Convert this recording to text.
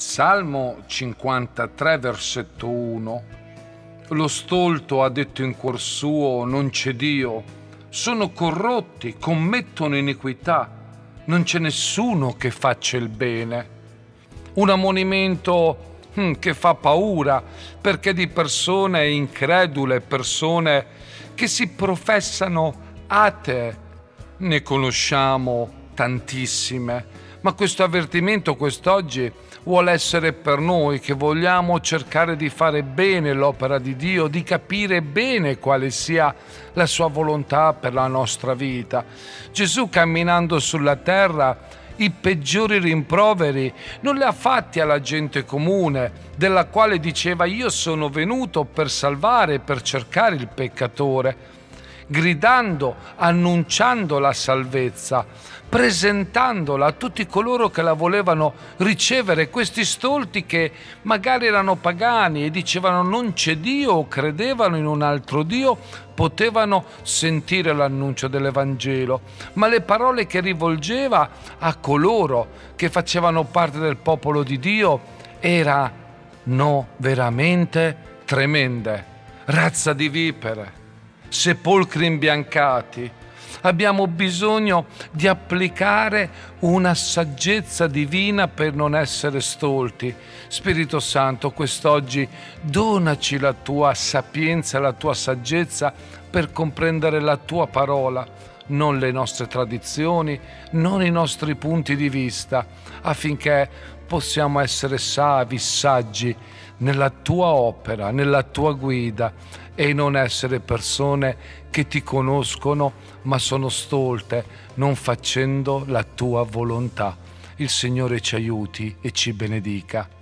Salmo 53, versetto 1. Lo stolto ha detto in cuor suo, non c'è Dio, sono corrotti, commettono iniquità, non c'è nessuno che faccia il bene. Un ammonimento hm, che fa paura perché di persone incredule, persone che si professano atee, ne conosciamo tantissime ma questo avvertimento quest'oggi vuole essere per noi che vogliamo cercare di fare bene l'opera di Dio, di capire bene quale sia la sua volontà per la nostra vita. Gesù camminando sulla terra i peggiori rimproveri non li ha fatti alla gente comune, della quale diceva io sono venuto per salvare, per cercare il peccatore gridando, annunciando la salvezza, presentandola a tutti coloro che la volevano ricevere, questi stolti che magari erano pagani e dicevano non c'è Dio o credevano in un altro Dio, potevano sentire l'annuncio dell'Evangelo, ma le parole che rivolgeva a coloro che facevano parte del popolo di Dio erano veramente tremende, razza di vipere sepolcri imbiancati. Abbiamo bisogno di applicare una saggezza divina per non essere stolti. Spirito Santo, quest'oggi donaci la tua sapienza, la tua saggezza per comprendere la tua parola, non le nostre tradizioni, non i nostri punti di vista, affinché possiamo essere savi, saggi nella tua opera, nella tua guida e non essere persone che ti conoscono ma sono stolte, non facendo la tua volontà. Il Signore ci aiuti e ci benedica.